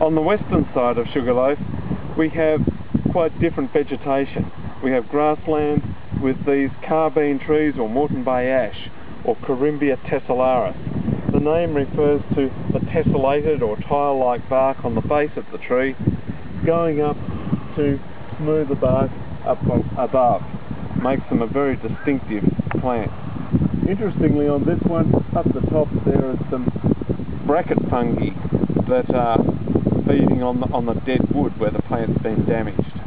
On the western side of Sugarloaf we have quite different vegetation. We have grassland with these carbeen trees or Moreton Bay ash or Corymbia tessellaris. The name refers to the tessellated or tile-like bark on the base of the tree going up to smoother bark up above. Makes them a very distinctive plant. Interestingly on this one, up the top there are some bracket fungi that are feeding on the, on the dead wood where the plant's been damaged.